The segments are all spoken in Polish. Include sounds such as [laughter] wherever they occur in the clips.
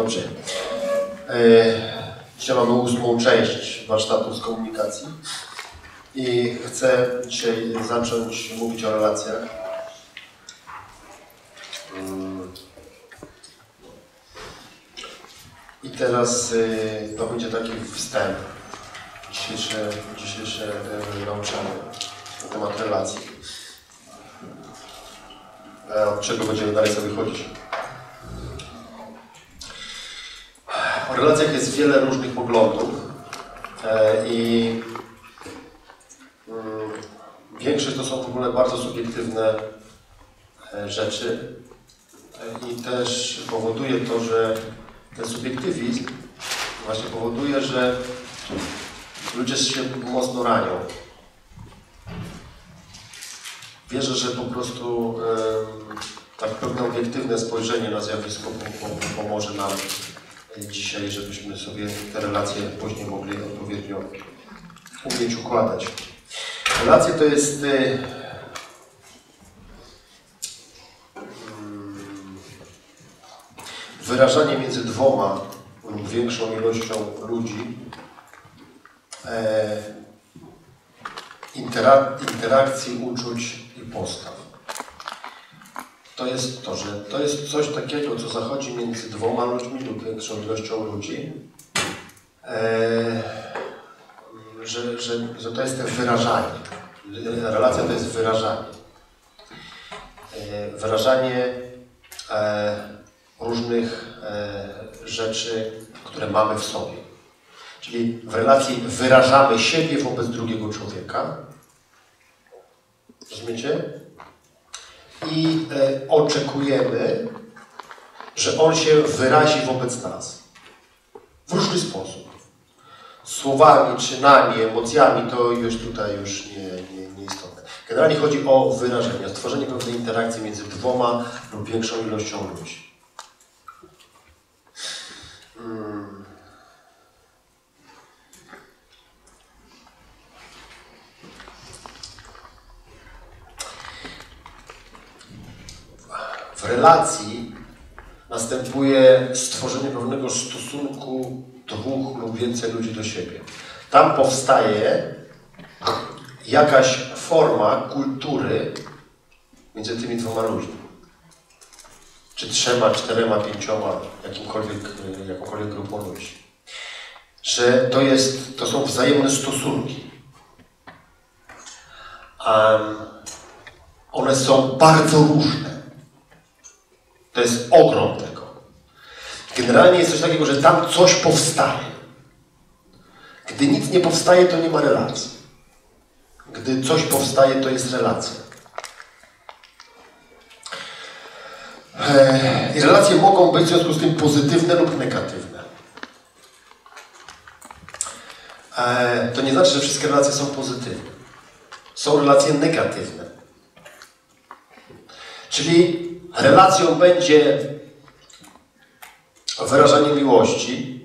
Dobrze. E, dzisiaj mamy ósmą część warsztatu z komunikacji i chcę dzisiaj zacząć mówić o relacjach. Mm. I teraz y, to będzie taki wstęp dzisiejsze, dzisiejsze y, nauczanie na temat relacji. E, Od czego będziemy dalej sobie chodzić? O relacjach jest wiele różnych poglądów e, i mm, większość to są w ogóle bardzo subiektywne e, rzeczy e, i też powoduje to, że ten subiektywizm właśnie powoduje, że ludzie się mocno ranią. Wierzę, że po prostu tak pewne obiektywne spojrzenie na zjawisko po- po- pomoże nam dzisiaj, żebyśmy sobie te relacje później mogli odpowiednio umieć układać. Relacje to jest y, mm, wyrażanie między dwoma lub większą ilością ludzi e, intera- interakcji, uczuć i postaw. To jest to, że to jest coś takiego, co zachodzi między dwoma ludźmi lub większą ilością ludzi, e, że, że, że to jest te wyrażanie. Relacja to jest wyrażanie. E, wyrażanie e, różnych e, rzeczy, które mamy w sobie. Czyli w relacji wyrażamy siebie wobec drugiego człowieka. Rozumiecie? I e, oczekujemy, że on się wyrazi wobec nas. W różny sposób. Słowami, czynami, emocjami, to już tutaj już nie, nie, nie istotne. Generalnie chodzi o wyrażenie, o stworzenie pewnej interakcji między dwoma lub większą ilością ludzi. Mm. Relacji następuje stworzenie pewnego stosunku dwóch lub więcej ludzi do siebie. Tam powstaje jakaś forma kultury między tymi dwoma ludźmi. Czy trzema, czterema, pięcioma, jakimkolwiek, jakąkolwiek grupą ludzi. Że to, jest, to są wzajemne stosunki. Em, one są bardzo różne. To jest ogrom tego. Generalnie jest coś takiego, że tam coś powstaje. Gdy nic nie powstaje, to nie ma relacji. Gdy coś powstaje, to jest relacja. E, I relacje mogą być w związku z tym pozytywne lub negatywne. E, To nie znaczy, że wszystkie relacje są pozytywne. Są relacje negatywne. Czyli relacją będzie wyrażanie miłości,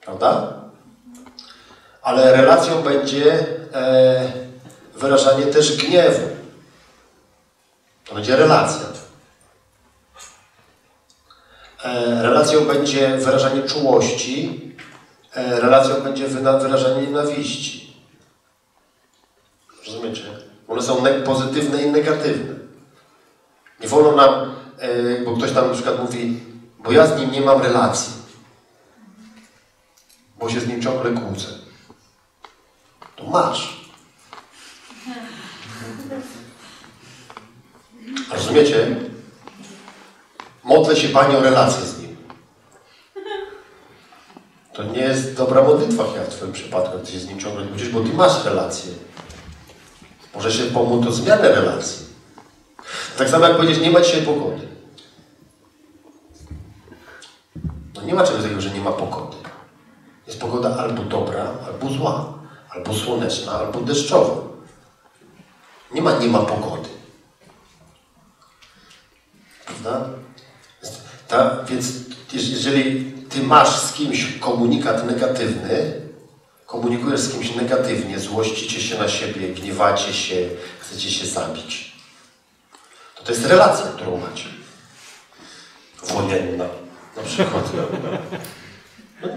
prawda? Ale relacją będzie e, wyrażanie też gniewu. To będzie relacja. E, relacją będzie wyrażanie czułości, e, relacją będzie wyrażanie nienawiści. Rozumiecie? One są ne- pozytywne i negatywne. Nie wolno nam, e, bo ktoś tam na przykład mówi, bo ja z nim nie mam relacji, bo się z nim ciągle kłócę. To masz. Rozumiecie? Modlę się Pani o relację z nim. To nie jest dobra modlitwa chyba w Twoim przypadku, Ty się z nim ciągle kłócisz, bo Ty masz relację. Może się pomóc o zmianę relacji. Tak samo jak powiedzieć, nie ma dzisiaj pogody. No nie ma czegoś takiego, że nie ma pogody. Jest pogoda albo dobra, albo zła. Albo słoneczna, albo deszczowa. Nie ma, nie ma pogody. Prawda? Ta, więc jeżeli ty masz z kimś komunikat negatywny, komunikujesz z kimś negatywnie, złościcie się na siebie, gniewacie się, chcecie się zabić, to jest relacja, którą macie. Wojenna. Na przykład.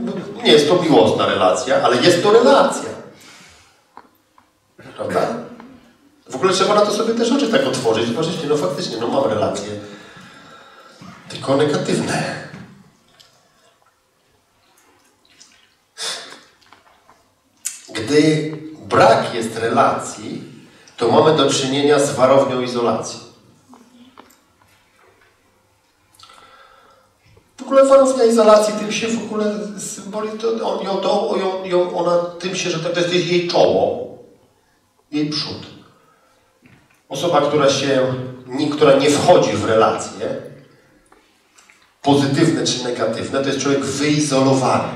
No, nie jest to miłosna relacja, ale jest to relacja. Prawda? W ogóle trzeba na to sobie też oczy tak otworzyć. Zobaczyć, no faktycznie, no mam relacje. Tylko negatywne. Gdy brak jest relacji, to mamy do czynienia z warownią izolacji. Ogóle warownia izolacji tym się w ogóle symboli, on, ją, to, ją, ją, ona tym się, że to jest jej czoło, jej przód. Osoba, która się, która nie wchodzi w relacje, pozytywne czy negatywne, to jest człowiek wyizolowany.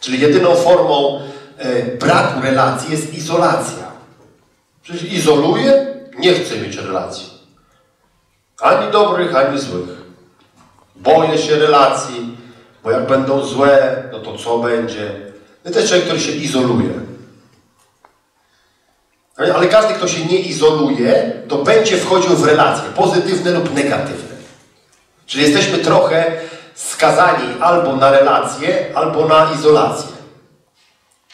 Czyli jedyną formą e, braku relacji jest izolacja. Przecież izoluje, nie chce mieć relacji. Ani dobrych, ani złych. Boję się relacji, bo jak będą złe, no to co będzie? No to jest człowiek, który się izoluje. Ale każdy, kto się nie izoluje, to będzie wchodził w relacje, pozytywne lub negatywne. Czyli jesteśmy trochę skazani albo na relacje, albo na izolację.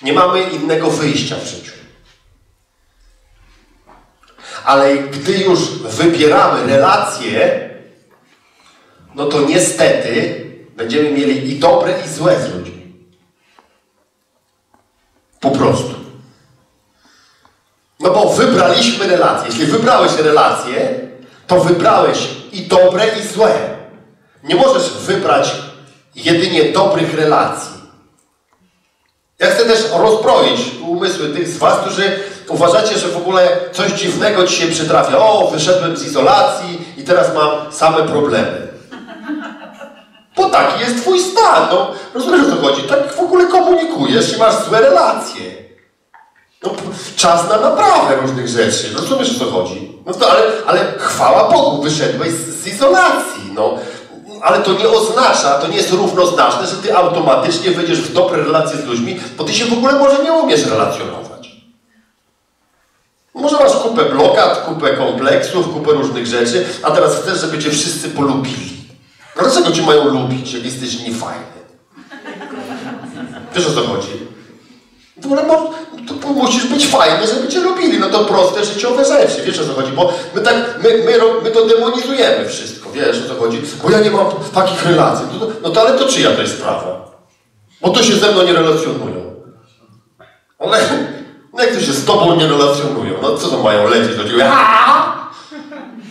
Nie mamy innego wyjścia w życiu. Ale gdy już wybieramy relacje, no to niestety będziemy mieli i dobre, i złe z ludźmi. Po prostu. No bo wybraliśmy relacje. Jeśli wybrałeś relacje, to wybrałeś i dobre, i złe. Nie możesz wybrać jedynie dobrych relacji. Ja chcę też rozbroić umysły tych z Was, którzy uważacie, że w ogóle coś dziwnego Ci się przytrafia. O, wyszedłem z izolacji i teraz mam same problemy. Bo taki jest Twój stan. No, rozumiesz o co chodzi? Tak w ogóle komunikujesz i masz złe relacje. No, czas na naprawę różnych rzeczy. Rozumiesz o co chodzi? No to, ale, ale chwała Bogu, wyszedłeś z, z izolacji. No ale to nie oznacza, to nie jest równoznaczne, że ty automatycznie wejdziesz w dobre relacje z ludźmi, bo ty się w ogóle może nie umiesz relacjonować. Może masz kupę blokad, kupę kompleksów, kupę różnych rzeczy, a teraz chcesz, żeby cię wszyscy polubili. No dlaczego cię mają lubić, jak jesteś niefajny? Wiesz o co chodzi? W ogóle to musisz być fajny, żeby cię lubili. No to proste życiowe rzeczy, wiesz o co chodzi? Bo my, tak, my, my, my to demonizujemy wszystko, wiesz o co chodzi? Bo ja nie mam takich relacji. No no to ale to czyja to jest sprawa? Bo to się ze mną nie relacjonują. Ale [laughs] no jak to się z tobą nie relacjonują? No co to mają lecieć do ciebie?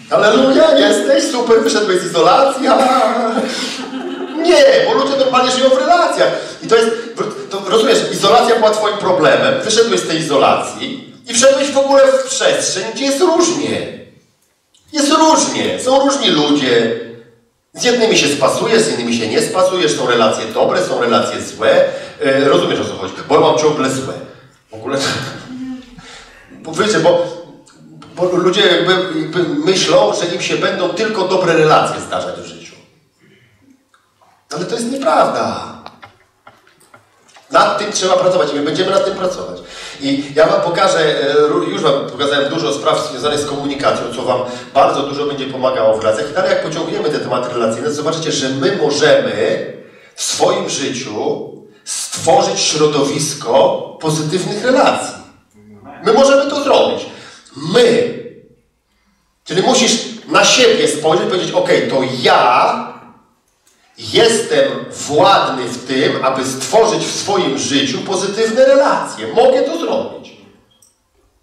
Aleluja, jesteś, super, wyszedłeś z izolacji. Nie, bo ludzie normalnie żyją w relacjach. I to jest, to, rozumiesz, izolacja była twoim problemem, wyszedłeś z tej izolacji i wszedłeś w ogóle w przestrzeń, gdzie jest różnie. Jest różnie, są różni ludzie. Z jednymi się spasujesz, z innymi się nie spasujesz, są relacje dobre, są relacje złe. Yy, rozumiesz o co chodzi? Bo mam ciągle złe. W ogóle... [laughs] Wiecie, bo, bo ludzie jakby, jakby myślą, że im się będą tylko dobre relacje zdarzać w życiu. Ale to jest nieprawda. Nad tym trzeba pracować i my będziemy nad tym pracować. I ja Wam pokażę, e, już Wam pokazałem dużo spraw związanych z komunikacją, co Wam bardzo dużo będzie pomagało w relacjach. I dalej jak pociągniemy te tematy relacyjne, zobaczycie, że my możemy w swoim życiu stworzyć środowisko pozytywnych relacji. My możemy to zrobić. My. Czyli musisz na siebie spojrzeć i powiedzieć, ok, to ja Jestem władny w tym, aby stworzyć w swoim życiu pozytywne relacje. Mogę to zrobić.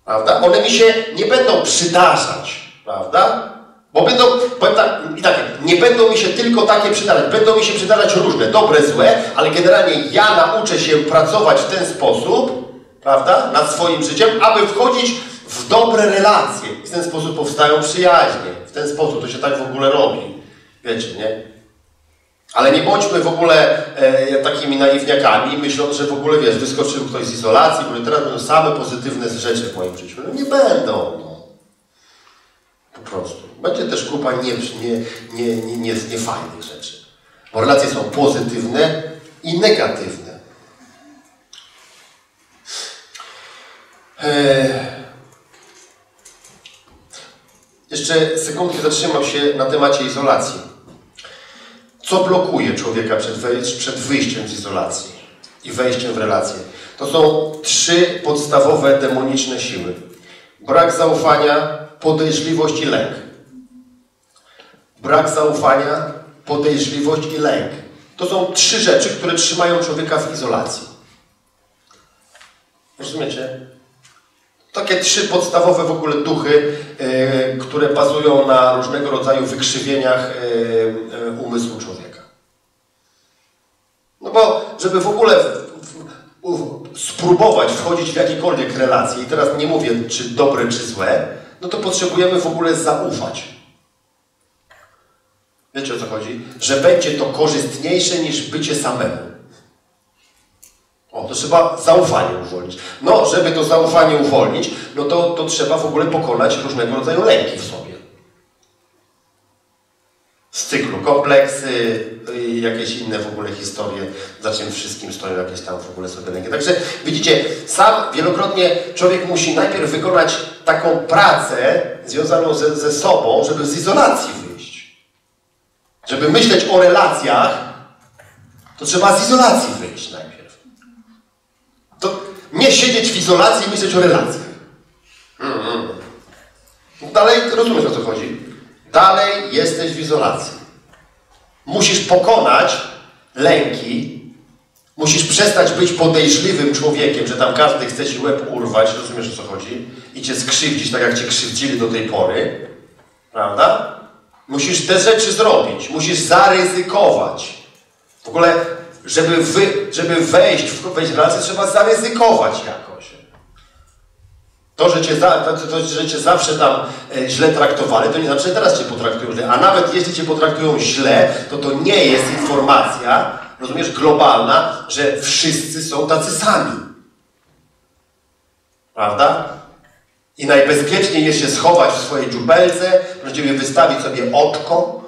Prawda? One mi się nie będą przydarzać. Prawda? Bo będą, powiem tak, i tak, nie będą mi się tylko takie przydarzać. Będą mi się przydarzać różne, dobre, złe, ale generalnie ja nauczę się pracować w ten sposób, prawda, nad swoim życiem, aby wchodzić w dobre relacje. W ten sposób powstają przyjaźnie. W ten sposób to się tak w ogóle robi. Wiecie, nie? Ale nie bądźmy w ogóle e, takimi naiwniakami, myśląc, że w ogóle, wiesz, wyskoczył ktoś z izolacji, bo teraz będą same pozytywne rzeczy w moim życiu. No nie będą, no. Po prostu. Będzie też kupa nie, nie, nie, nie, nie, niefajnych rzeczy. Bo relacje są pozytywne i negatywne. E... Jeszcze sekundkę zatrzymam się na temacie izolacji. Co blokuje człowieka przed, przed wyjściem z izolacji i wejściem w relacje? To są trzy podstawowe demoniczne siły. Brak zaufania, podejrzliwość i lęk. Brak zaufania, podejrzliwość i lęk. To są trzy rzeczy, które trzymają człowieka w izolacji. Rozumiecie? Takie trzy podstawowe w ogóle duchy, yy, które bazują na różnego rodzaju wykrzywieniach yy, yy, umysłu człowieka. No bo, żeby w ogóle spróbować wchodzić w jakiekolwiek relacje, i teraz nie mówię, czy dobre, czy złe, no to potrzebujemy w ogóle zaufać. Wiecie o co chodzi? Że będzie to korzystniejsze niż bycie samemu. O, to trzeba zaufanie uwolnić. No, żeby to zaufanie uwolnić, no to, to trzeba w ogóle pokonać różnego rodzaju lęki w sobie. Z cyklu kompleksy jakieś inne w ogóle historie, za czym wszystkim stoją jakieś tam w ogóle sobie lęki. Także widzicie, sam wielokrotnie człowiek musi najpierw wykonać taką pracę związaną ze, ze sobą, żeby z izolacji wyjść. Żeby myśleć o relacjach, to trzeba z izolacji wyjść najpierw. Nie siedzieć w izolacji i myśleć o relacjach. Mm -hmm. Dalej rozumiesz o co chodzi? Dalej jesteś w izolacji. Musisz pokonać lęki, musisz przestać być podejrzliwym człowiekiem, że tam każdy chce ci łeb urwać, rozumiesz o co chodzi? I cię skrzywdzić tak jak cię krzywdzili do tej pory. Prawda? Musisz te rzeczy zrobić, musisz zaryzykować. W ogóle żeby, wy, żeby wejść, wejść w relację, trzeba zaryzykować jakoś. To, że cię, za, to, to, że cię zawsze tam e, źle traktowali, to nie znaczy, że teraz cię potraktują źle. A nawet jeśli cię potraktują źle, to to nie jest informacja, rozumiesz, globalna, że wszyscy są tacy sami. Prawda? I najbezpieczniej jest się schować w swojej dżubelce, proszę Ciebie wystawić sobie oczko,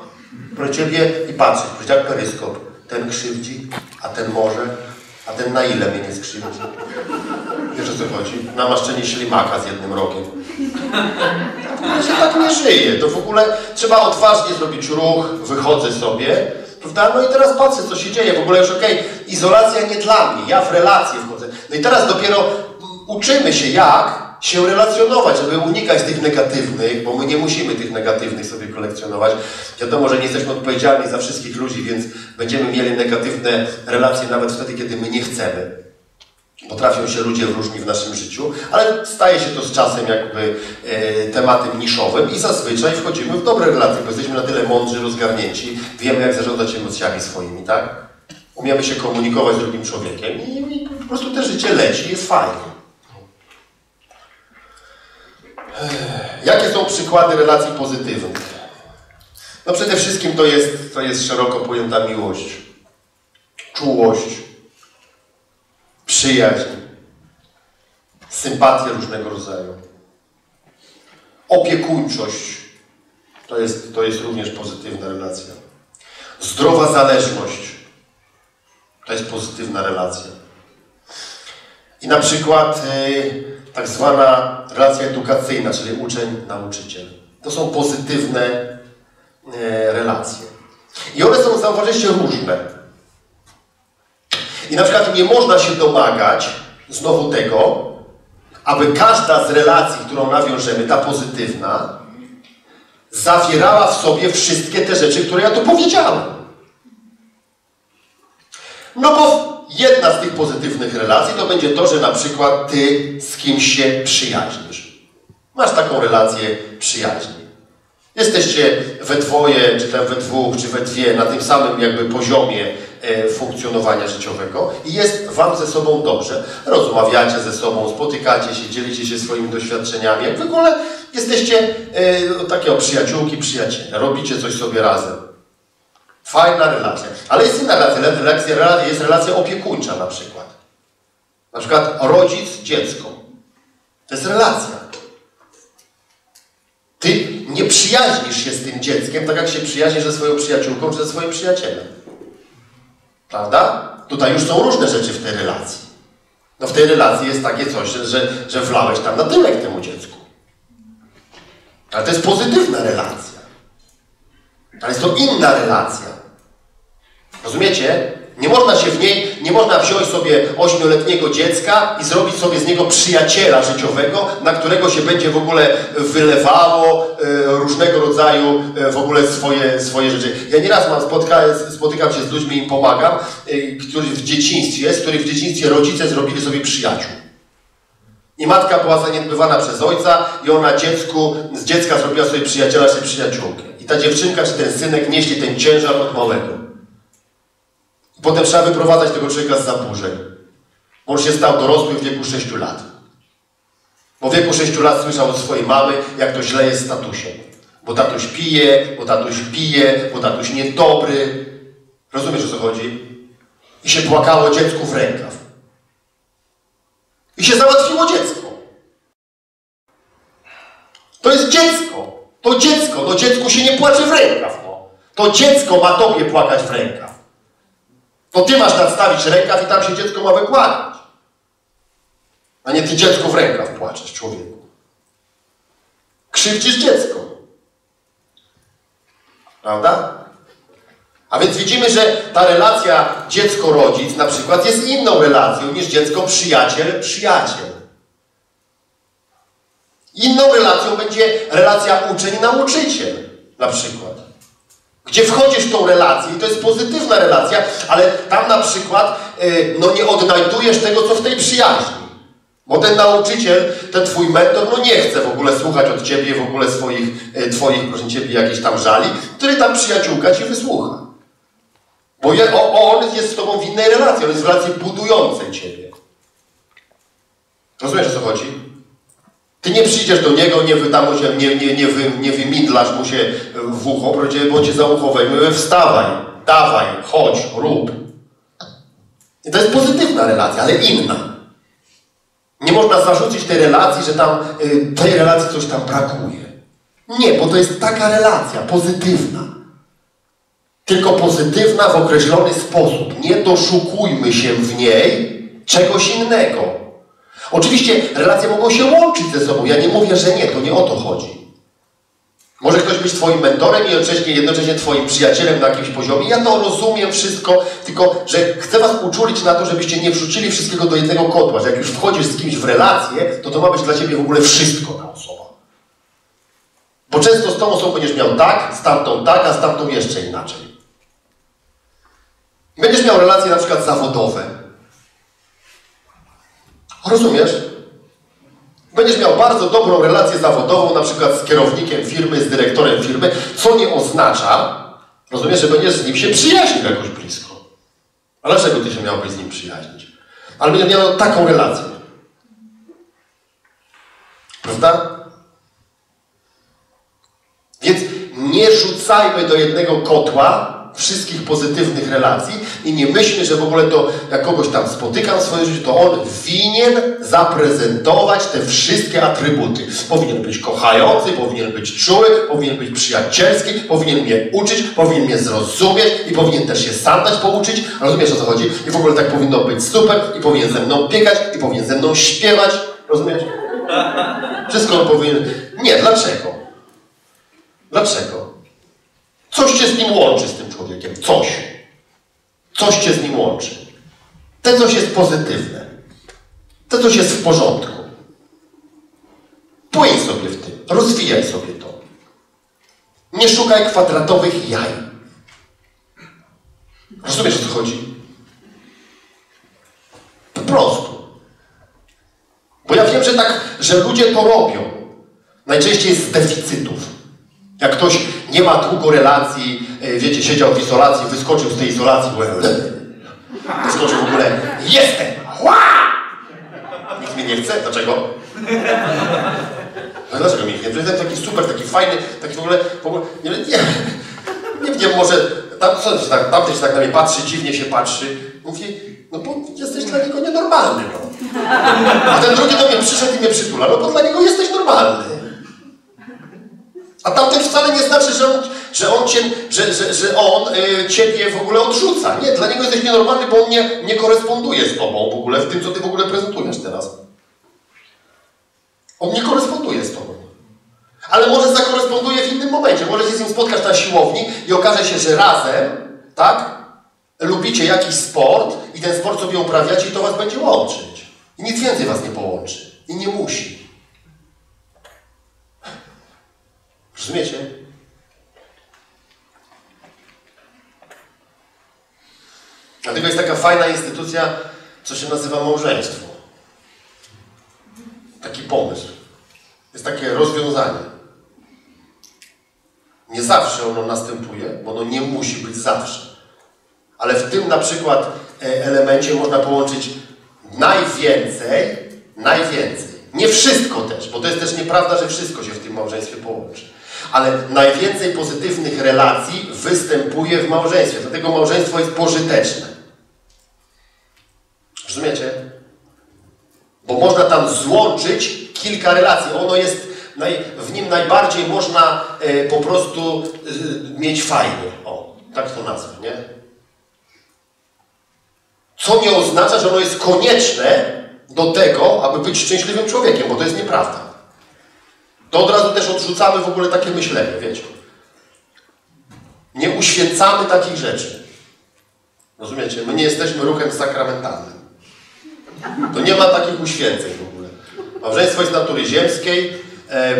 Ciebie i patrzeć, jak peryskop ten krzywdzi, a ten może, a ten na ile mnie nie skrzywdzi. Wiesz o co chodzi? Namaszczenie ślimaka z jednym rogiem. To się tak nie żyje. To w ogóle trzeba odważnie zrobić ruch, wychodzę sobie, prawda? No i teraz patrzę, co się dzieje. W ogóle już okej, okay, izolacja nie dla mnie, ja w relację wchodzę. No i teraz dopiero uczymy się jak się relacjonować, żeby unikać tych negatywnych, bo my nie musimy tych negatywnych sobie kolekcjonować. Wiadomo, że nie jesteśmy odpowiedzialni za wszystkich ludzi, więc będziemy mieli negatywne relacje nawet wtedy, kiedy my nie chcemy. Potrafią się ludzie różni w naszym życiu, ale staje się to z czasem jakby e, tematem niszowym i zazwyczaj wchodzimy w dobre relacje, bo jesteśmy na tyle mądrzy, rozgarnięci, wiemy jak zarządzać emocjami swoimi, tak? Umiemy się komunikować z drugim człowiekiem i, i po prostu te życie leci, jest fajnie. Jakie są przykłady relacji pozytywnych? No przede wszystkim to jest, to jest szeroko pojęta miłość, czułość, przyjaźń, sympatia różnego rodzaju, opiekuńczość. To jest, to jest również pozytywna relacja. Zdrowa zależność. To jest pozytywna relacja. I na przykład y, tak zwana relacja edukacyjna, czyli uczeń-nauczyciel. To są pozytywne e, relacje. I one są, zauważyliście, różne. I na przykład nie można się domagać znowu tego, aby każda z relacji, którą nawiążemy, ta pozytywna, zawierała w sobie wszystkie te rzeczy, które ja tu powiedziałem. No bo Jedna z tych pozytywnych relacji to będzie to, że na przykład ty z kimś się przyjaźnisz. Masz taką relację przyjaźni. Jesteście we dwoje, czy tam we dwóch, czy we dwie na tym samym jakby poziomie e, funkcjonowania życiowego i jest wam ze sobą dobrze. Rozmawiacie ze sobą, spotykacie się, dzielicie się swoimi doświadczeniami. Jak w ogóle jesteście e, takie o przyjaciółki, przyjaciele. Robicie coś sobie razem. Fajna relacja. Ale jest inna relacja. Jest relacja opiekuńcza na przykład. Na przykład rodzic, dziecko. To jest relacja. Ty nie przyjaźnisz się z tym dzieckiem, tak jak się przyjaźnisz ze swoją przyjaciółką czy ze swoim przyjacielem. Prawda? Tutaj już są różne rzeczy w tej relacji. No w tej relacji jest takie coś, że, że wlałeś tam na tyłek temu dziecku. Ale to jest pozytywna relacja. Ale jest to inna relacja. Rozumiecie? Nie można się w niej, nie można wziąć sobie ośmioletniego dziecka i zrobić sobie z niego przyjaciela życiowego, na którego się będzie w ogóle wylewało e, różnego rodzaju e, w ogóle swoje, swoje rzeczy. Ja nieraz mam spotka, spotykam się z ludźmi i pomagam, e, którzy w dzieciństwie, z których w dzieciństwie rodzice zrobili sobie przyjaciół. I matka była zaniedbywana przez ojca i ona dziecku, z dziecka zrobiła sobie przyjaciela czy przyjaciółkę. I ta dziewczynka czy ten synek nieśli ten ciężar od małego. Potem trzeba wyprowadzać tego człowieka z zaburzeń. On się stał dorosły w wieku 6 lat. W wieku 6 lat słyszał od swojej mamy, jak to źle jest statusem. Bo tatuś pije, bo tatuś bije, bo tatuś niedobry. Rozumiesz o co chodzi? I się płakało dziecku w rękaw. I się załatwiło dziecko. To jest dziecko. To dziecko. No dziecku się nie płacze w rękaw. No. To dziecko ma tobie płakać w rękaw. To ty masz nadstawić rękaw i tam się dziecko ma wypłakać. A nie ty dziecko w rękaw płaczesz, człowieku. Krzywdzisz dziecko. Prawda? A więc widzimy, że ta relacja dziecko-rodzic na przykład jest inną relacją niż dziecko-przyjaciel-przyjaciel. Inną relacją będzie relacja uczeń-nauczyciel na przykład gdzie wchodzisz w tą relację i to jest pozytywna relacja, ale tam na przykład yy, no nie odnajdujesz tego, co w tej przyjaźni. Bo ten nauczyciel, ten twój mentor, no nie chce w ogóle słuchać od ciebie w ogóle swoich, yy, twoich, proszę ciebie, jakichś tam żali, który tam przyjaciółka ci wysłucha. Bo on jest z tobą w innej relacji, on jest w relacji budującej ciebie. Rozumiesz, o co chodzi? Ty nie przyjdziesz do niego, nie, tam się, nie, nie, nie, wy, nie wymidlasz mu się w ucho, bo cię za ucho weźmie. Wstawaj, dawaj, chodź, rób. I to jest pozytywna relacja, ale inna. Nie można zarzucić tej relacji, że tam y, tej relacji coś tam brakuje. Nie, bo to jest taka relacja pozytywna. Tylko pozytywna w określony sposób. Nie doszukujmy się w niej czegoś innego. Oczywiście relacje mogą się łączyć ze sobą. Ja nie mówię, że nie, to nie o to chodzi. Może ktoś być Twoim mentorem i jednocześnie, jednocześnie Twoim przyjacielem na jakimś poziomie. Ja to rozumiem wszystko, tylko że chcę Was uczulić na to, żebyście nie wrzucili wszystkiego do jednego kotła, że jak już wchodzisz z kimś w relację, to to ma być dla Ciebie w ogóle wszystko ta osoba. Bo często z tą osobą będziesz miał tak, z tamtą tak, a z tamtą jeszcze inaczej. Będziesz miał relacje na przykład zawodowe. Rozumiesz? Będziesz miał bardzo dobrą relację zawodową, na przykład z kierownikiem firmy, z dyrektorem firmy, co nie oznacza, rozumiesz, że będziesz z nim się przyjaźnił jakoś blisko. A dlaczego ty się miałbyś z nim przyjaźnić? Ale będziesz miał taką relację. Prawda? Więc nie rzucajmy do jednego kotła wszystkich pozytywnych relacji i nie myślmy, że w ogóle to, jak kogoś tam spotykam w swoim życiu, to on winien zaprezentować te wszystkie atrybuty. Powinien być kochający, powinien być czuły, powinien być przyjacielski, powinien mnie uczyć, powinien mnie zrozumieć i powinien też się sam dać pouczyć. Rozumiesz o co chodzi? I w ogóle tak powinno być super i powinien ze mną biegać i powinien ze mną śpiewać. Rozumiesz? Wszystko on powinien... Nie, dlaczego? Dlaczego? Coś cię z nim łączy, z tym człowiekiem. Coś. Coś cię z nim łączy. Te coś jest pozytywne. Te coś jest w porządku. Płyń sobie w tym. Rozwijaj sobie to. Nie szukaj kwadratowych jaj. Rozumiesz, o co chodzi? Po prostu. Bo ja wiem, że tak, że ludzie to robią. Najczęściej z deficytów. Jak ktoś nie ma długo relacji, e, wiecie, siedział w izolacji, wyskoczył z tej izolacji, wyskoczył w ogóle, jestem! Ła! Nikt mnie nie chce, dlaczego? No dlaczego mnie nie chce? Jestem taki super, taki fajny, taki w ogóle, w ogóle nie, nie, nie wiem, może tam, co, tak, się tak na mnie patrzy, dziwnie się patrzy. Mówi, no bo jesteś dla niego nienormalny, no. A ten drugi do mnie przyszedł i mnie przytula, no bo dla niego jesteś normalny. A tamten wcale nie znaczy, że on, że on, cię, że, że, że on y, ciebie w ogóle odrzuca. Nie, dla niego jesteś nienormalny, bo on nie, nie koresponduje z tobą w ogóle, w tym, co ty w ogóle prezentujesz teraz. On nie koresponduje z tobą. Ale może zakoresponduje w innym momencie. Może się z nim spotkasz na siłowni i okaże się, że razem, tak? lubicie jakiś sport i ten sport sobie uprawiacie i to was będzie łączyć. I nic więcej was nie połączy. I nie musi. Rozumiecie? Dlatego jest taka fajna instytucja, co się nazywa małżeństwo. Taki pomysł. Jest takie rozwiązanie. Nie zawsze ono następuje, bo ono nie musi być zawsze. Ale w tym na przykład e, elemencie można połączyć najwięcej, najwięcej. Nie wszystko też, bo to jest też nieprawda, że wszystko się w tym małżeństwie połączy. Ale najwięcej pozytywnych relacji występuje w małżeństwie. Dlatego małżeństwo jest pożyteczne. Rozumiecie? Bo można tam złączyć kilka relacji. Ono jest, w nim najbardziej można e, po prostu e, mieć fajnie. O, tak to nazwę, nie? Co nie oznacza, że ono jest konieczne do tego, aby być szczęśliwym człowiekiem, bo to jest nieprawda. To od razu też odrzucamy w ogóle takie myślenie, wiecie. Nie uświęcamy takich rzeczy. Rozumiecie? My nie jesteśmy ruchem sakramentalnym. To nie ma takich uświęceń w ogóle. Małżeństwo jest natury ziemskiej,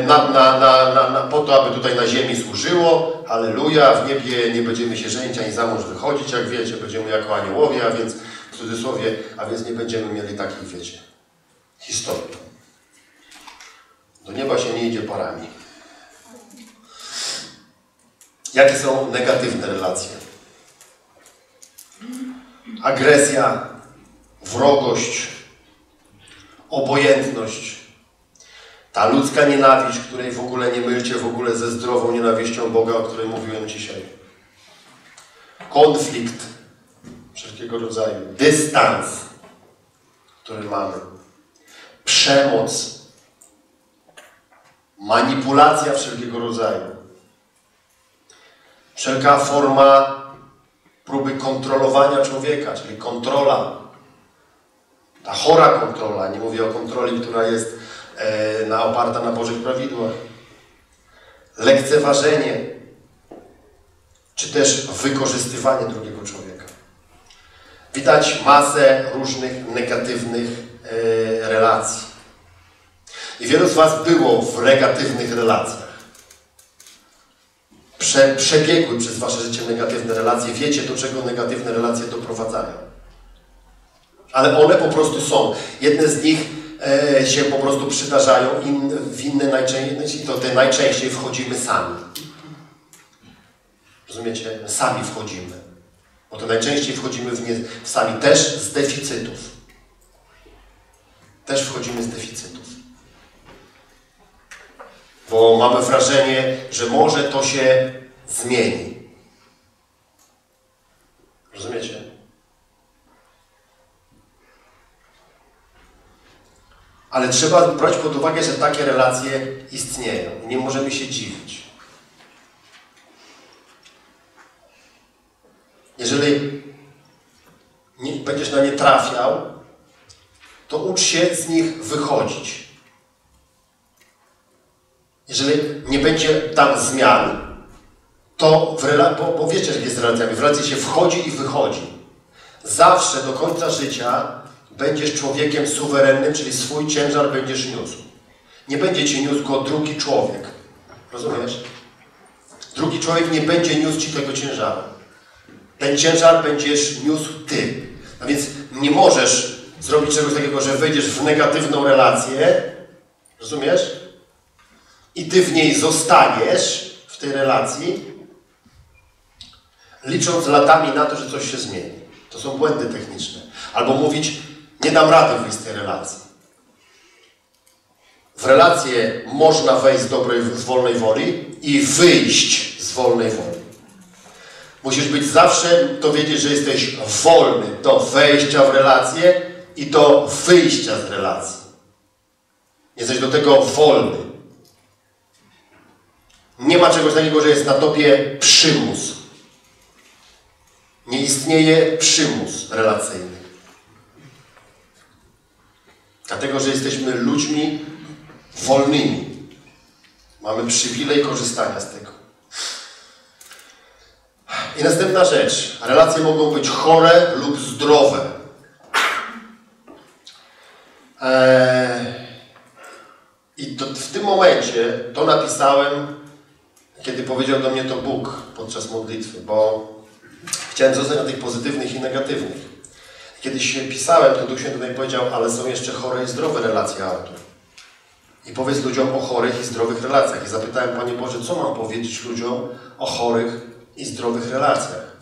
na, na, na, na, po to, aby tutaj na ziemi służyło. Aleluja, w niebie nie będziemy się żenić ani za mąż wychodzić, jak wiecie, będziemy jako aniołowie, a więc w cudzysłowie, a więc nie będziemy mieli takich, wiecie, historii. Do nieba się nie idzie parami. Jakie są negatywne relacje? Agresja, wrogość, obojętność, ta ludzka nienawiść, której w ogóle nie mylcie w ogóle ze zdrową nienawiścią Boga, o której mówiłem dzisiaj. Konflikt wszelkiego rodzaju, dystans, który mamy, przemoc, manipulacja wszelkiego rodzaju, wszelka forma próby kontrolowania człowieka, czyli kontrola ta chora kontrola, nie mówię o kontroli, która jest e, na, oparta na Bożych prawidłach. Lekceważenie, czy też wykorzystywanie drugiego człowieka. Widać masę różnych negatywnych e, relacji. I wielu z Was było w negatywnych relacjach. Prze, przebiegły przez Wasze życie negatywne relacje. Wiecie, do czego negatywne relacje doprowadzają ale one po prostu są. Jedne z nich e, się po prostu przydarzają, in, w inne najczęściej, to te najczęściej wchodzimy sami. Rozumiecie? Sami wchodzimy. Bo to najczęściej wchodzimy w, nie, w sami też z deficytów. Też wchodzimy z deficytów. Bo mamy wrażenie, że może to się zmieni. Rozumiecie? Ale trzeba brać pod uwagę, że takie relacje istnieją. Nie możemy się dziwić. Jeżeli będziesz na nie trafiał, to ucz się z nich wychodzić. Jeżeli nie będzie tam zmian, to w rela- bo, bo wiecie, jak jest z relacjami. W relacje się wchodzi i wychodzi. Zawsze do końca życia Będziesz człowiekiem suwerennym, czyli swój ciężar będziesz niósł. Nie będzie ci niósł go drugi człowiek. Rozumiesz? Drugi człowiek nie będzie niósł ci tego ciężaru. Ten ciężar będziesz niósł ty. A więc nie możesz zrobić czegoś takiego, że wejdziesz w negatywną relację. Rozumiesz? I ty w niej zostaniesz, w tej relacji, licząc latami na to, że coś się zmieni. To są błędy techniczne. Albo mówić, nie dam rady wyjść z tej relacji. W relację można wejść z, dobrej, z wolnej woli i wyjść z wolnej woli. Musisz być zawsze, to wiedzieć, że jesteś wolny do wejścia w relację i do wyjścia z relacji. Jesteś do tego wolny. Nie ma czegoś takiego, że jest na tobie przymus. Nie istnieje przymus relacyjny. Dlatego, że jesteśmy ludźmi wolnymi. Mamy przywilej korzystania z tego. I następna rzecz. Relacje mogą być chore lub zdrowe. Eee, I to, w tym momencie to napisałem, kiedy powiedział do mnie to Bóg podczas modlitwy, bo chciałem zostać na tych pozytywnych i negatywnych. Kiedy się pisałem, to Duch Święty tutaj powiedział, ale są jeszcze chore i zdrowe relacje, Artur. I powiedz ludziom o chorych i zdrowych relacjach. I zapytałem, Panie Boże, co mam powiedzieć ludziom o chorych i zdrowych relacjach?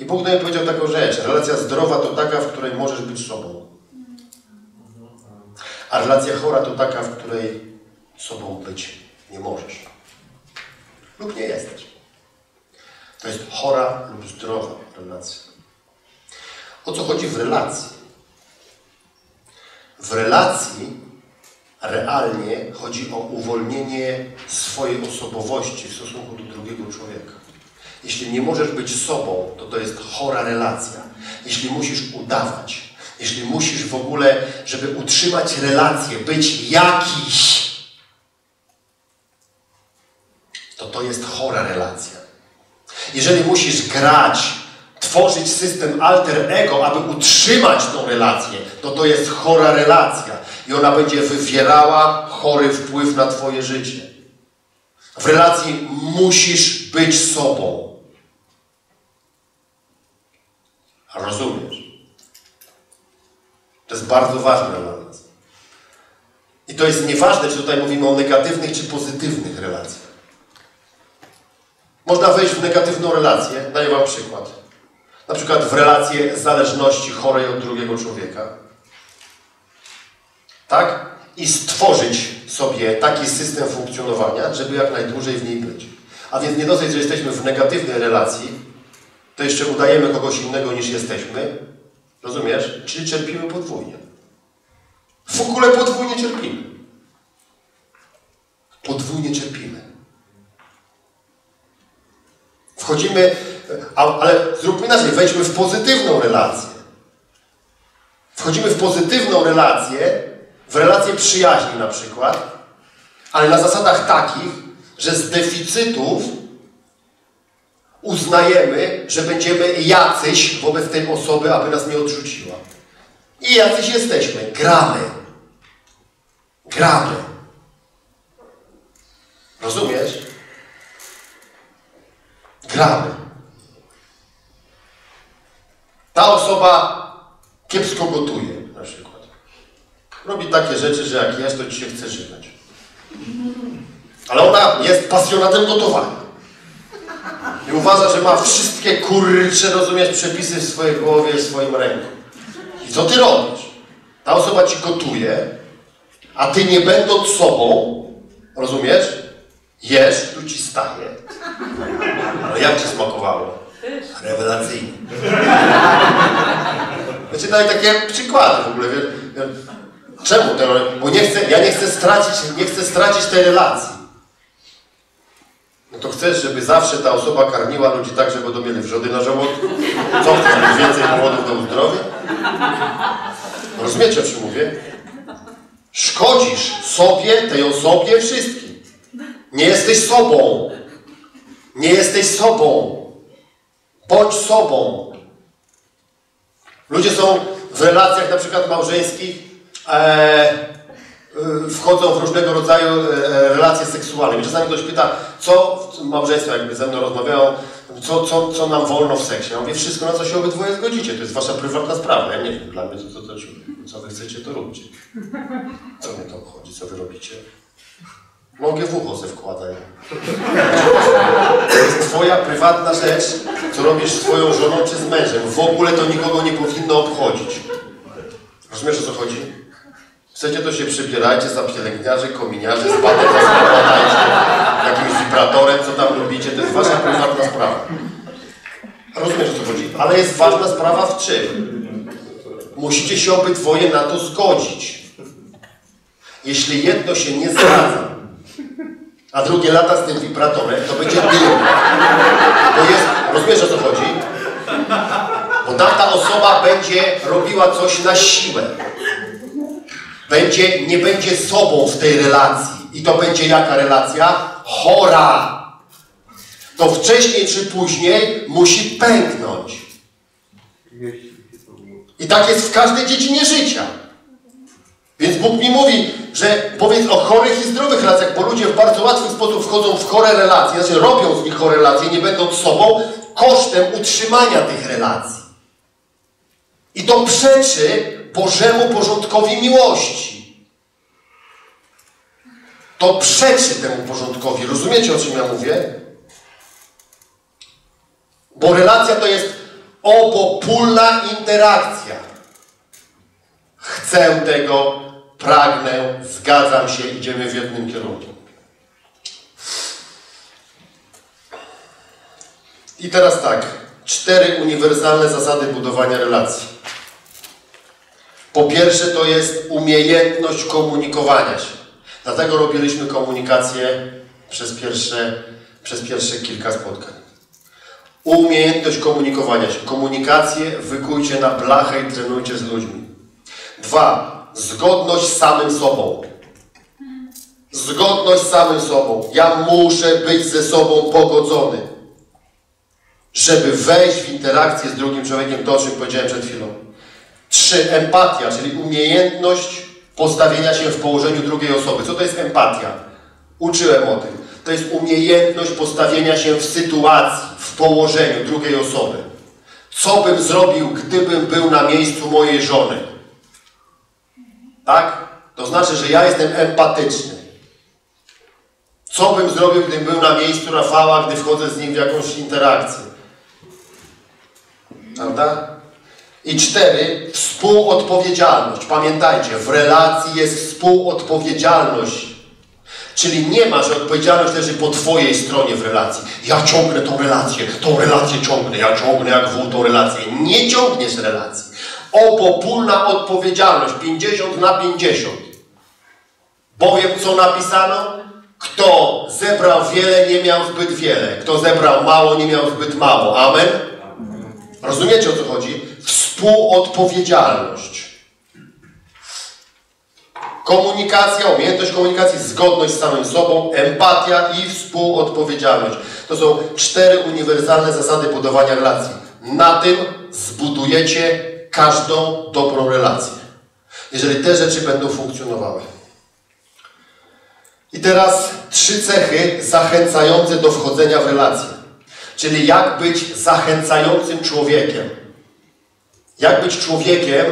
I Bóg do mnie powiedział taką rzecz. Relacja zdrowa to taka, w której możesz być sobą. A relacja chora to taka, w której sobą być nie możesz. Lub nie jesteś. To jest chora lub zdrowa relacja. O co chodzi w relacji? W relacji realnie chodzi o uwolnienie swojej osobowości w stosunku do drugiego człowieka. Jeśli nie możesz być sobą, to to jest chora relacja. Jeśli musisz udawać, jeśli musisz w ogóle, żeby utrzymać relację, być jakiś, to jest chora relacja. Jeżeli musisz grać, tworzyć system alter ego, aby utrzymać tą relację, to to jest chora relacja i ona będzie wywierała chory wpływ na Twoje życie. W relacji musisz być sobą. Rozumiesz? To jest bardzo ważne dla nas. I to jest nieważne, czy tutaj mówimy o negatywnych, czy pozytywnych relacjach. Można wejść w negatywną relację. Daję Wam przykład. Na przykład w relację zależności chorej od drugiego człowieka. Tak? I stworzyć sobie taki system funkcjonowania, żeby jak najdłużej w niej być. A więc nie dosyć, że jesteśmy w negatywnej relacji, to jeszcze udajemy kogoś innego niż jesteśmy. Rozumiesz? Czyli cierpimy podwójnie. W ogóle podwójnie cierpimy. Podwójnie cierpimy. Wchodzimy, ale zróbmy inaczej, wejdźmy w pozytywną relację. Wchodzimy w pozytywną relację, w relację przyjaźni na przykład, ale na zasadach takich, że z deficytów uznajemy, że będziemy jacyś wobec tej osoby, aby nas nie odrzuciła. I jacyś jesteśmy. Gramy. Gramy. Rozumiesz? Gramy. Ta osoba kiepsko gotuje na przykład. Robi takie rzeczy, że jak jest, to ci się chce żygać. Ale ona jest pasjonatem gotowania. I uważa, że ma wszystkie kurcze, rozumiesz, przepisy w swojej głowie, w swoim ręku. I co ty robisz? Ta osoba ci gotuje, a ty nie będąc sobą, rozumiesz? Jesz, tu ci staje. No jak ci smakowało? Rewelacyjnie. Znaczy daję takie przykłady w ogóle, wiesz? Czemu? Bo nie chcę, ja nie chcę stracić, nie chcę stracić tej relacji. No to chcesz, żeby zawsze ta osoba karmiła ludzi tak, żeby będą mieli wrzody na żołądku? Co chcesz, więcej powodów do uzdrowienia? Rozumiecie, o czym mówię? Szkodzisz sobie, tej osobie, wszystkim. Nie jesteś sobą. Nie jesteś sobą. Bądź sobą. Ludzie są w relacjach na przykład małżeńskich, e, Y, wchodzą w różnego rodzaju y, y, relacje seksualne. I czasami ktoś pyta, co w małżeństwie, jakby ze mną rozmawiają, co, co, co nam wolno w seksie. Ja mówię, wszystko, na co się obydwoje zgodzicie. To jest wasza prywatna sprawa. Ja nie wiem, dla mnie to, to, to, co wy chcecie, to róbcie. Co mnie to obchodzi, co wy robicie? Mogę w ucho se wkładać. To jest twoja prywatna rzecz, co robisz z twoją żoną czy z mężem. W ogóle to nikogo nie powinno obchodzić. Rozumiesz, o co chodzi? Chcecie, to się przybierajcie za pielęgniarzy, kominiarzy, spadek zakładajcie jakimś wibratorem, co tam lubicie, to jest wasza prywatna sprawa. Rozumiesz, o co chodzi? Ale jest ważna sprawa w czym? Musicie się obydwoje na to zgodzić. Jeśli jedno się nie zgadza, a drugie lata z tym wibratorem, to będzie dym. Bo jest, rozumiesz, o co chodzi? Bo ta osoba będzie robiła coś na siłę będzie, nie będzie sobą w tej relacji. I to będzie jaka relacja? Chora. to wcześniej czy później musi pęknąć. I tak jest w każdej dziedzinie życia. Więc Bóg mi mówi, że powiedz o chorych i zdrowych relacjach, bo ludzie w bardzo łatwy sposób wchodzą w chore relacje, znaczy robią z nich chore relacje, nie będąc sobą, kosztem utrzymania tych relacji. I to przeczy Bożemu porządkowi miłości. To przeczy temu porządkowi. Rozumiecie, o czym ja mówię? Bo relacja to jest obopólna interakcja. Chcę tego, pragnę, zgadzam się, idziemy w jednym kierunku. I teraz tak, cztery uniwersalne zasady budowania relacji. Po pierwsze to jest umiejętność komunikowania się. Dlatego robiliśmy komunikację przez pierwsze, przez pierwsze kilka spotkań. Umiejętność komunikowania się. Komunikację wykujcie na blachę i trenujcie z ludźmi. Dwa. Zgodność z samym sobą. Zgodność z samym sobą. Ja muszę być ze sobą pogodzony. Żeby wejść w interakcję z drugim człowiekiem, to o czym powiedziałem przed chwilą. Trzy. Empatia, czyli umiejętność postawienia się w położeniu drugiej osoby. Co to jest empatia? Uczyłem o tym. To jest umiejętność postawienia się w sytuacji, w położeniu drugiej osoby. Co bym zrobił, gdybym był na miejscu mojej żony? Tak? To znaczy, że ja jestem empatyczny. Co bym zrobił, gdybym był na miejscu Rafała, gdy wchodzę z nim w jakąś interakcję? Prawda? I cztery, współodpowiedzialność. Pamiętajcie, w relacji jest współodpowiedzialność. Czyli nie ma, że odpowiedzialność leży po Twojej stronie w relacji. Ja ciągnę tą relację, tą relację ciągnę, ja ciągnę jak wół tą relację. Nie ciągniesz relacji. Obopólna odpowiedzialność, 50 na 50. Bowiem co napisano? Kto zebrał wiele, nie miał zbyt wiele. Kto zebrał mało, nie miał zbyt mało. Amen? Rozumiecie o co chodzi? Współodpowiedzialność. Komunikacja, umiejętność komunikacji, zgodność z samym sobą, empatia i współodpowiedzialność. To są cztery uniwersalne zasady budowania relacji. Na tym zbudujecie każdą dobrą relację. Jeżeli te rzeczy będą funkcjonowały. I teraz trzy cechy zachęcające do wchodzenia w relacje. Czyli jak być zachęcającym człowiekiem. Jak być człowiekiem,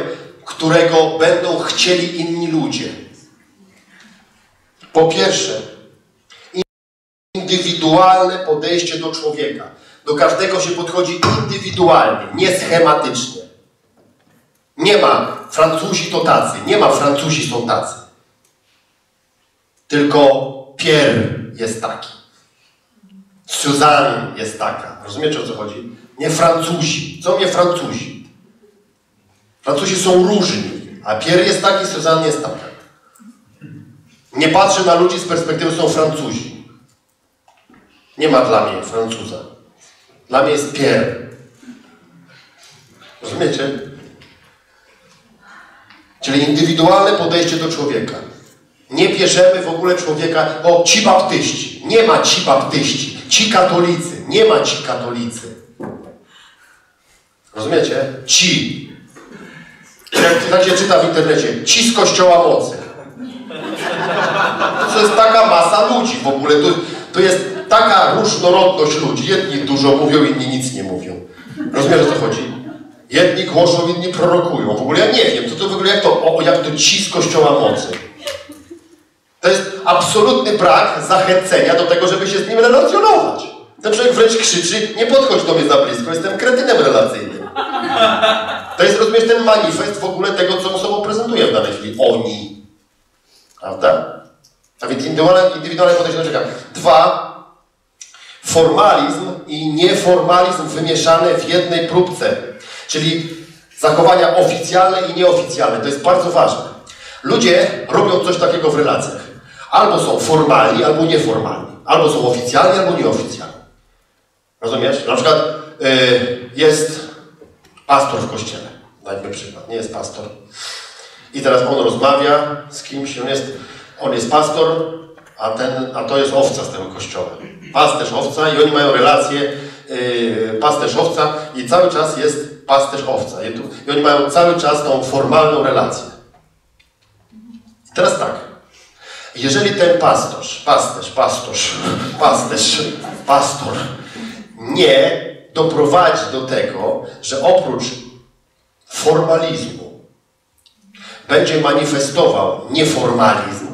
którego będą chcieli inni ludzie. Po pierwsze, indywidualne podejście do człowieka. Do każdego się podchodzi indywidualnie, nie schematycznie. Nie ma Francuzi to tacy, nie ma Francuzi są tacy. Tylko Pierre jest taki. Suzanne jest taka. Rozumiecie o co chodzi? Nie Francuzi. Co mnie Francuzi? Francuzi są różni, a Pierre jest taki, Suzanne jest taka. Nie patrzę na ludzi z perspektywy, są Francuzi. Nie ma dla mnie Francuza. Dla mnie jest Pierre. Rozumiecie? Czyli indywidualne podejście do człowieka. Nie bierzemy w ogóle człowieka, o ci baptyści. Nie ma ci baptyści. Ci katolicy. Nie ma ci katolicy. Rozumiecie? Ci. Jak tak się czyta w internecie. Ci z kościoła mocy. To jest taka masa ludzi w ogóle. To, to jest taka różnorodność ludzi. Jedni dużo mówią, inni nic nie mówią. Rozumiesz o co chodzi? Jedni głoszą, inni prorokują. W ogóle ja nie wiem, co to w ogóle, jak to, o, jak to ci z kościoła mocy. To jest absolutny brak zachęcenia do tego, żeby się z nim relacjonować. Ten człowiek wręcz krzyczy, nie podchodź do mnie za blisko, jestem kretynem relacyjnym. To jest, rozumiesz, ten manifest w ogóle tego, co sobą prezentuje w danej chwili. Oni. Prawda? A więc indywidualne, indywidualne podejście do człowieka. Dwa, formalizm i nieformalizm wymieszane w jednej próbce. Czyli zachowania oficjalne i nieoficjalne. To jest bardzo ważne. Ludzie robią coś takiego w relacjach. Albo są formalni, albo nieformalni. Albo są oficjalni, albo nieoficjalni. Rozumiesz? Na przykład yy, jest pastor w kościele. Dajmy przykład. Nie jest pastor. I teraz on rozmawia z kimś. On jest, on jest pastor, a, ten, a to jest owca z tego kościoła. Pasterz owca i oni mają relację yy, pasterz owca i cały czas jest pasterz owca. I, oni mają cały czas tą formalną relację. Teraz tak. Jeżeli ten pasterz, pasterz, pasterz, [laughs] pasterz, pastor nie doprowadzi do tego, że oprócz formalizmu będzie manifestował nieformalizm,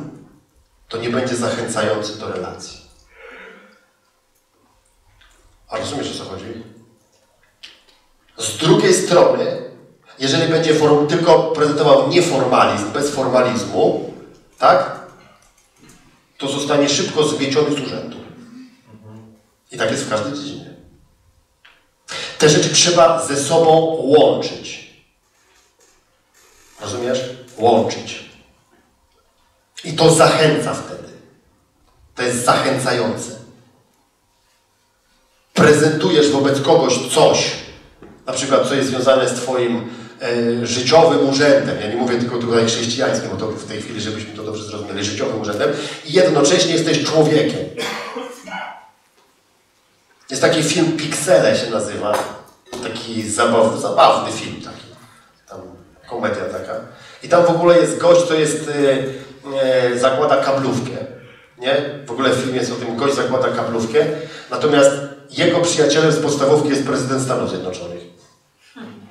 to nie będzie zachęcający do relacji. A rozumiesz o co chodzi? Z drugiej strony, jeżeli będzie form, tylko prezentował nieformalizm, bez formalizmu, tak? To zostanie szybko zmieciony z urzędu. I tak jest w każdej dziedzinie. Te rzeczy trzeba ze sobą łączyć. Rozumiesz? Łączyć. I to zachęca wtedy. To jest zachęcające. Prezentujesz wobec kogoś coś, na przykład co jest związane z Twoim e, życiowym urzędem. Ja nie mówię tylko tutaj chrześcijańskim, bo to w tej chwili, żebyśmy to dobrze zrozumieli, życiowym urzędem. I jednocześnie jesteś człowiekiem. Jest taki film Pixele się nazywa. Taki zabaw, zabawny film taki. Tam komedia taka. I tam w ogóle jest gość, co jest, e, e, zakłada kablówkę. Nie? W ogóle w filmie jest o tym, gość zakłada kablówkę. Natomiast jego przyjacielem z podstawówki jest prezydent Stanów Zjednoczonych.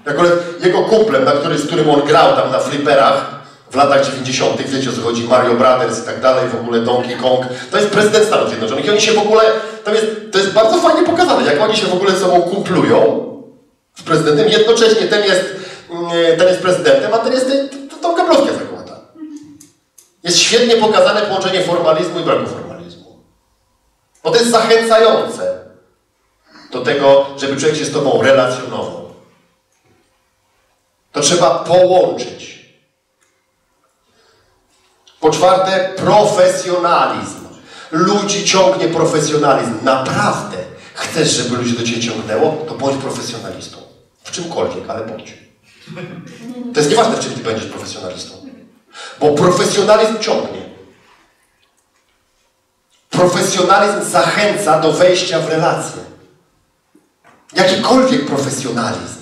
Akurat jego kumplem, na który, z którym on grał tam na fliperach w latach 90., wiecie o co chodzi, Mario Brothers i tak dalej, w ogóle Donkey Kong, to jest prezydent Stanów Zjednoczonych i oni się w ogóle, to jest, to jest bardzo fajnie pokazane, jak oni się w ogóle ze sobą kumplują z prezydentem, jednocześnie ten jest, mm, ten jest prezydentem, a ten jest tą kablówkę zakłada. Jest świetnie pokazane połączenie formalizmu i braku formalizmu. Bo to jest zachęcające do tego, żeby człowiek się z Tobą relacjonował. To trzeba połączyć. Po czwarte, profesjonalizm. Ludzi ciągnie profesjonalizm. Naprawdę chcesz, żeby ludzi do Ciebie ciągnęło, to bądź profesjonalistą. W czymkolwiek, ale bądź. To jest nieważne, w czym Ty będziesz profesjonalistą. Bo profesjonalizm ciągnie. Profesjonalizm zachęca do wejścia w relacje. Jakikolwiek profesjonalizm.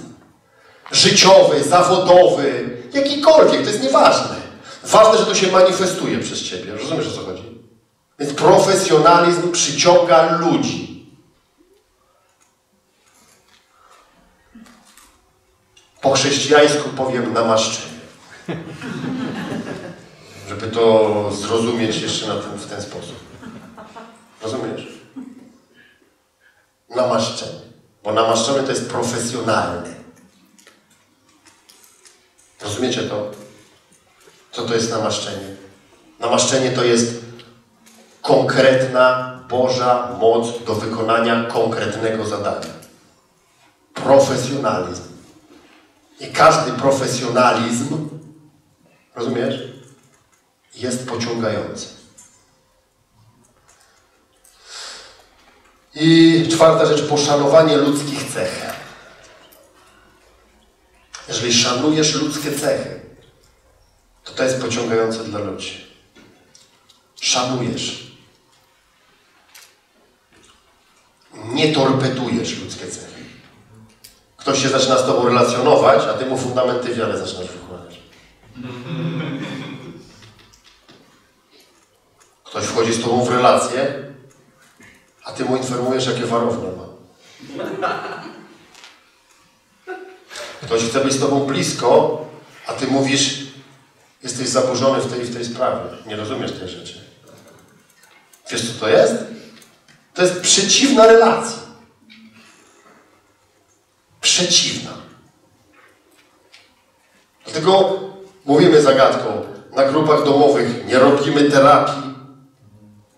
Życiowy, zawodowy, jakikolwiek, to jest nieważne. Ważne, że to się manifestuje przez Ciebie. Rozumiesz, o co chodzi? Więc profesjonalizm przyciąga ludzi. Po chrześcijańsku powiem namaszczenie. [laughs] Żeby to zrozumieć jeszcze na ten, w ten sposób. Rozumiesz? Namaszczenie. Bo namaszczony to jest profesjonalny. Rozumiecie to? Co to jest namaszczenie? Namaszczenie to jest konkretna Boża moc do wykonania konkretnego zadania. Profesjonalizm. I każdy profesjonalizm, rozumiesz, jest pociągający. I czwarta rzecz, poszanowanie ludzkich cech. Jeżeli szanujesz ludzkie cechy, to to jest pociągające dla ludzi. Szanujesz. Nie torpedujesz ludzkie cechy. Ktoś się zaczyna z Tobą relacjonować, a Ty mu fundamenty wiary zaczynasz wykładać. Ktoś wchodzi z Tobą w relację, a Ty mu informujesz, jakie warownie ma. Ktoś chce być z Tobą blisko, a Ty mówisz, jesteś zaburzony w tej w tej sprawie. Nie rozumiesz tej rzeczy. Wiesz, co to jest? To jest przeciwna relacja. Przeciwna. Dlatego mówimy zagadką, na grupach domowych nie robimy terapii,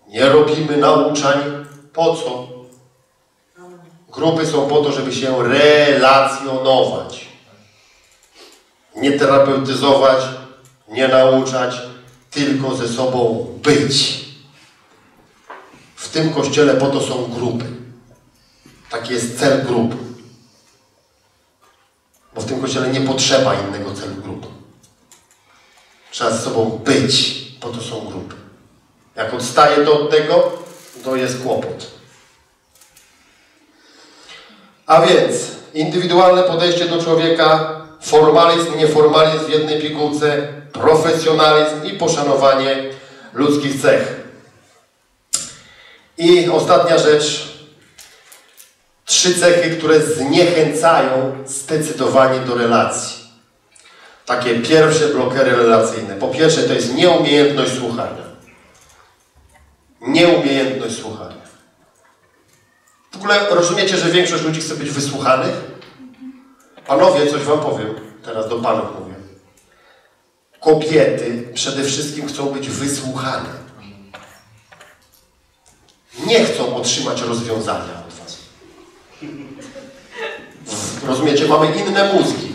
nie robimy nauczań. Po co? Grupy są po to, żeby się relacjonować. Nie terapeutyzować, nie nauczać, tylko ze sobą być. W tym kościele po to są grupy. Taki jest cel grup. Bo w tym kościele nie potrzeba innego celu grup. Trzeba ze sobą być, po to są grupy. Jak odstaje to od tego, to jest kłopot. A więc indywidualne podejście do człowieka, formalizm, nieformalizm w jednej pigułce, profesjonalizm i poszanowanie ludzkich cech. I ostatnia rzecz. Trzy cechy, które zniechęcają zdecydowanie do relacji. Takie pierwsze blokery relacyjne. Po pierwsze, to jest nieumiejętność słuchania. Nieumiejętność słuchania. W ogóle rozumiecie, że większość ludzi chce być wysłuchanych? Panowie, coś wam powiem. Teraz do panów mówię. Kobiety przede wszystkim chcą być wysłuchane. Nie chcą otrzymać rozwiązania od was. Rozumiecie? Mamy inne mózgi.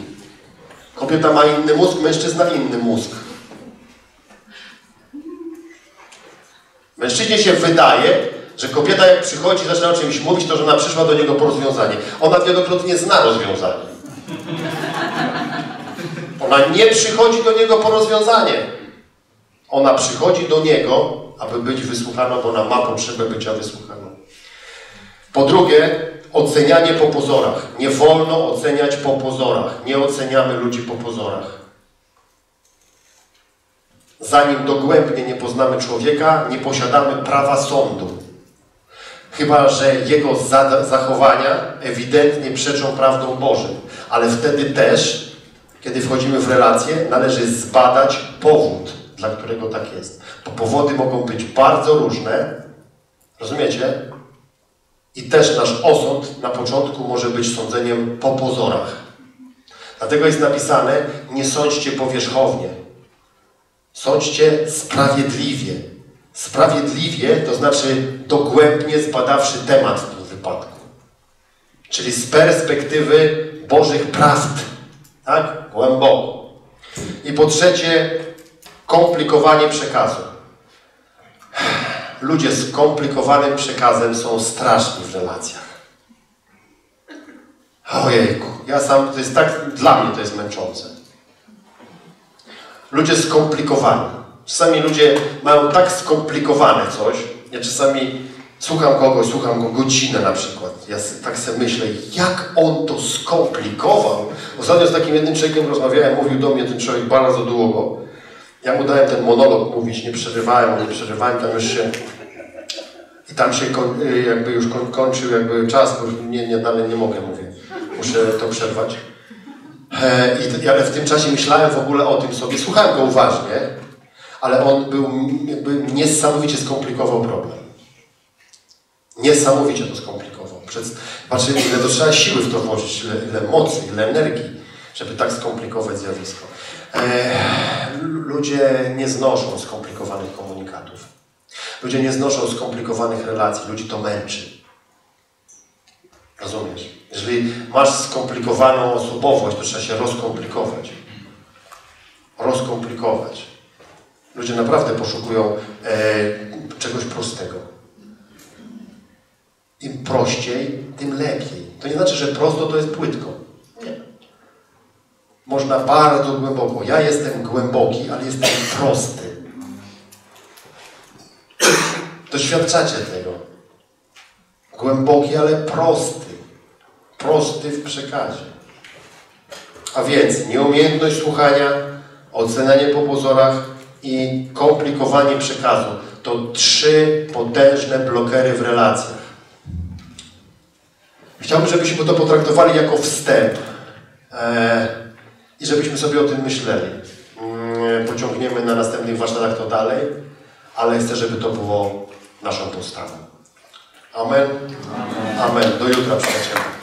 Kobieta ma inny mózg, mężczyzna inny mózg. Mężczyźnie się wydaje, że kobieta jak przychodzi, zaczyna o czymś mówić, to że ona przyszła do niego po rozwiązanie. Ona wielokrotnie zna rozwiązanie. Ona nie przychodzi do niego po rozwiązanie. Ona przychodzi do niego, aby być wysłuchaną, bo ona ma potrzebę bycia wysłuchaną. Po drugie, ocenianie po pozorach. Nie wolno oceniać po pozorach. Nie oceniamy ludzi po pozorach. Zanim dogłębnie nie poznamy człowieka, nie posiadamy prawa sądu. Chyba, że jego zachowania ewidentnie przeczą prawdą Bożą. Ale wtedy też, kiedy wchodzimy w relacje, należy zbadać powód, dla którego tak jest. Bo powody mogą być bardzo różne. Rozumiecie? I też nasz osąd na początku może być sądzeniem po pozorach. Dlatego jest napisane: nie sądźcie powierzchownie. Sądźcie sprawiedliwie. Sprawiedliwie to znaczy dogłębnie zbadawszy temat w tym wypadku. Czyli z perspektywy Bożych prawd. Tak? Głęboko. I po trzecie, komplikowanie przekazu. Ludzie z komplikowanym przekazem są straszni w relacjach. Ojejku, ja sam, to jest tak, dla mnie to jest męczące. Ludzie skomplikowani. Czasami ludzie mają tak skomplikowane coś. Ja czasami słucham kogoś, słucham go godzinę na przykład. Ja tak sobie myślę, jak on to skomplikował. Ostatnio z takim jednym człowiekiem rozmawiałem, mówił do mnie ten człowiek bardzo długo. Ja mu dałem ten monolog mówić, nie przerywałem, nie przerywałem, tam już się i tam się y, jakby już kończył jakby czas, bo nie, nie, dalej nie mogę, mówię. Muszę to przerwać. E, I, ale w tym czasie myślałem w ogóle o tym sobie. Słuchałem go uważnie, ale on był jakby niesamowicie skomplikował problem. Niesamowicie to skomplikował. Patrzę, ile to trzeba siły w to włożyć, ile, ile mocy, ile energii, żeby tak skomplikować zjawisko. E, ludzie nie znoszą skomplikowanych komunikatów. Ludzie nie znoszą skomplikowanych relacji. Ludzi to męczy. Rozumiesz? Jeżeli masz skomplikowaną osobowość, to trzeba się rozkomplikować. Rozkomplikować. Ludzie naprawdę poszukują e, czegoś prostego. Im prościej, tym lepiej. To nie znaczy, że prosto to jest płytko. Nie. Można bardzo głęboko. Ja jestem głęboki, ale jestem prosty. Doświadczacie tego. Głęboki, ale prosty. Prosty w przekazie. A więc nieumiejętność słuchania, ocenianie po pozorach i komplikowanie przekazu to trzy potężne blokery w relacjach. Chciałbym, żebyśmy to potraktowali jako wstęp e, i żebyśmy sobie o tym myśleli. Mm, pociągniemy na następnych warsztatach to dalej, ale chcę, żeby to było naszą postawą. Amen. Amen. Do jutra, przyjaciele.